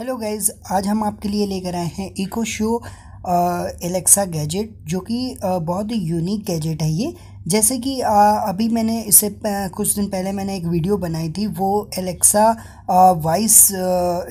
Hello guys आज हम आपके लिए लेकर आए हैं इको शो एलेक्सा गैजेट जो कि बहुत ही यूनिक गैजेट है ये। जैसे कि अभी मैंने इससे कुछ दिन पहले मैंने एक वीडियो बनाई थी, वो एलेक्सा वॉइस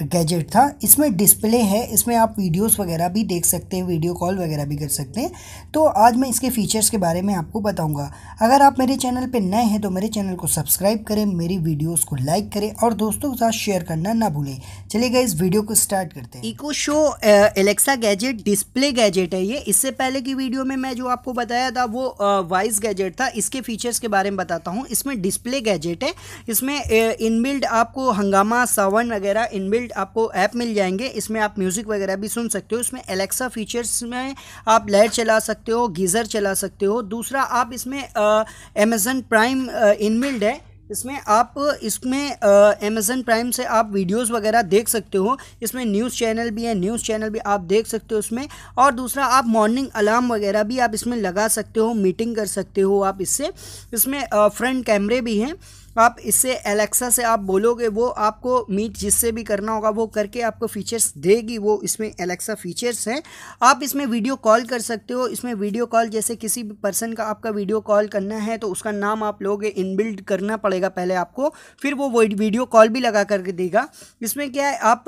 गैजेट था। इसमें डिस्प्ले है, इसमें आप वीडियोस वगैरह भी देख सकते हैं वीडियो कॉल वगैरह भी कर सकते हैं। तो आज मैं इसके फीचर्स के बारे में आपको बताऊँगा। अगर आप मेरे चैनल पे नए हैं तो मेरे चैनल को सब्सक्राइब करें, मेरी वीडियोज़ को लाइक करें और दोस्तों के साथ शेयर करना ना भूलें। चलिएगा इस वीडियो को स्टार्ट करते हैं। Echo Show Alexa gadget display gadget है ये। इससे पहले की वीडियो में मैं जो आपको बताया था, वो वॉइस गैजेट गैजेट था। इसके फीचर्स के बारे में बताता हूँ। इसमें डिस्प्ले गैजेट है। इसमें इनबिल्ड आपको हंगामा, सावन वगैरह इनबिल्ड आपको ऐप मिल जाएँगे। इसमें आप म्यूज़िक वगैरह भी सुन सकते हो। इसमें एलेक्सा फीचर्स में आप लाइट चला सकते हो, गीज़र चला सकते हो। दूसरा, आप इसमें अमेज़न प्राइम इनबिल्ड है। इसमें आप, इसमें अमेज़न प्राइम से आप वीडियोस वगैरह देख सकते हो। इसमें न्यूज़ चैनल भी है न्यूज़ चैनल भी आप देख सकते हो इसमें। और दूसरा, आप मॉर्निंग अलार्म वगैरह भी आप इसमें लगा सकते हो मीटिंग कर सकते हो आप इससे। इसमें फ्रंट कैमरे भी हैं। आप इससे एलेक्सा से आप बोलोगे, वो आपको मीट जिससे भी करना होगा, वो करके आपको फीचर्स देगी, वो इसमें एलेक्सा फीचर्स हैं। आप इसमें वीडियो कॉल कर सकते हो। इसमें वीडियो कॉल जैसे किसी भी पर्सन का आपका वीडियो कॉल करना है तो उसका नाम आप लोगे इनबिल्ड करना पड़ेगा पहले आपको, फिर वो वीडियो कॉल भी लगा करके देगा। इसमें क्या है, आप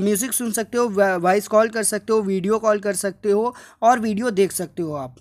म्यूज़िक सुन सकते हो वॉइस कॉल कर सकते हो वीडियो कॉल कर सकते हो, और वीडियो देख सकते हो आप।